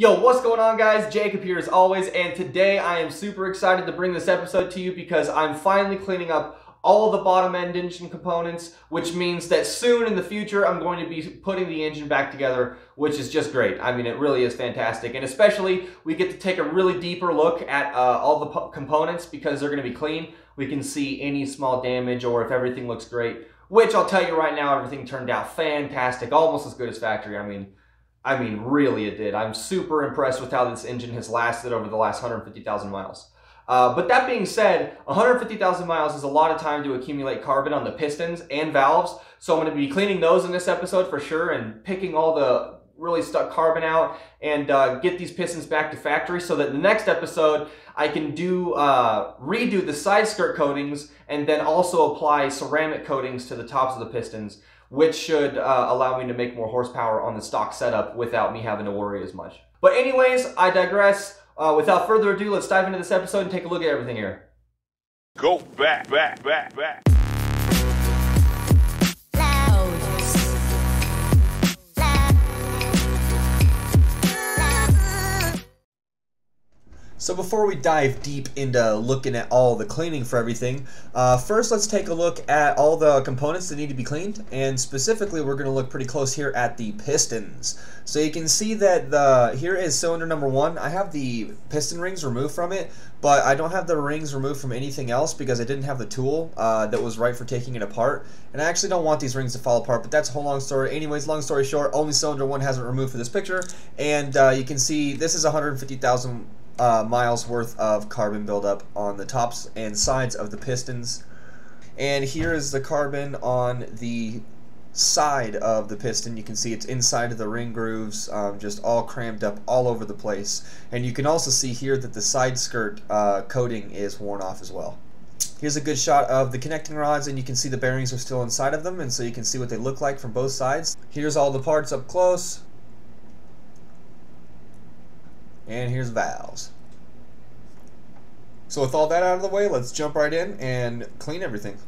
Yo, what's going on guys? Jacob here as always, and today I am super excited to bring this episode to you because I'm finally cleaning up all the bottom end engine components, which means that soon in the future I'm going to be putting the engine back together, which is just great. I mean, it really is fantastic, and especially we get to take a really deeper look at uh, all the components because they're going to be clean. We can see any small damage or if everything looks great, which I'll tell you right now, everything turned out fantastic, almost as good as factory. I mean, I mean, really it did. I'm super impressed with how this engine has lasted over the last 150,000 miles. Uh, but that being said, 150,000 miles is a lot of time to accumulate carbon on the pistons and valves. So I'm going to be cleaning those in this episode for sure and picking all the really stuck carbon out and uh, get these pistons back to factory so that the next episode I can do uh, redo the side skirt coatings and then also apply ceramic coatings to the tops of the pistons which should uh, allow me to make more horsepower on the stock setup without me having to worry as much. But anyways, I digress. Uh, without further ado, let's dive into this episode and take a look at everything here. Go back, back, back, back. So before we dive deep into looking at all the cleaning for everything, uh, first let's take a look at all the components that need to be cleaned, and specifically we're going to look pretty close here at the pistons. So you can see that the here is cylinder number one. I have the piston rings removed from it, but I don't have the rings removed from anything else because I didn't have the tool uh, that was right for taking it apart. And I actually don't want these rings to fall apart, but that's a whole long story. Anyways, long story short, only cylinder one hasn't removed for this picture, and uh, you can see this is 150,000 uh, miles worth of carbon buildup on the tops and sides of the pistons. And here is the carbon on the side of the piston. You can see it's inside of the ring grooves, um, just all crammed up all over the place. And you can also see here that the side skirt uh, coating is worn off as well. Here's a good shot of the connecting rods and you can see the bearings are still inside of them and so you can see what they look like from both sides. Here's all the parts up close and here's valves. So with all that out of the way, let's jump right in and clean everything.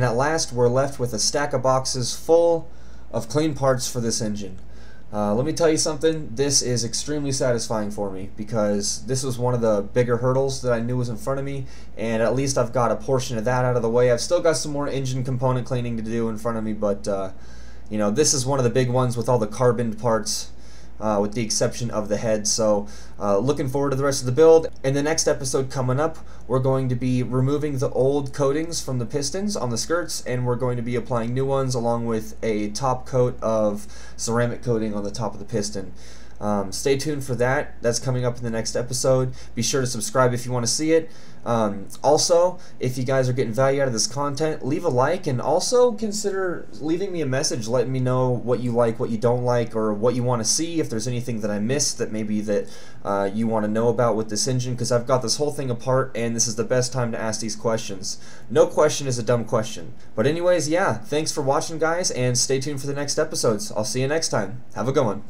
And at last, we're left with a stack of boxes full of clean parts for this engine. Uh, let me tell you something, this is extremely satisfying for me because this was one of the bigger hurdles that I knew was in front of me, and at least I've got a portion of that out of the way. I've still got some more engine component cleaning to do in front of me, but uh, you know, this is one of the big ones with all the carbon parts uh, with the exception of the head. So, uh, looking forward to the rest of the build. In the next episode coming up, we're going to be removing the old coatings from the pistons on the skirts, and we're going to be applying new ones along with a top coat of ceramic coating on the top of the piston. Um, stay tuned for that. That's coming up in the next episode. Be sure to subscribe if you want to see it. Um, also, if you guys are getting value out of this content, leave a like and also consider leaving me a message letting me know what you like, what you don't like, or what you want to see. If there's anything that I missed that maybe that uh, you want to know about with this engine, because I've got this whole thing apart and this is the best time to ask these questions. No question is a dumb question. But anyways, yeah, thanks for watching guys and stay tuned for the next episodes. I'll see you next time. Have a good one.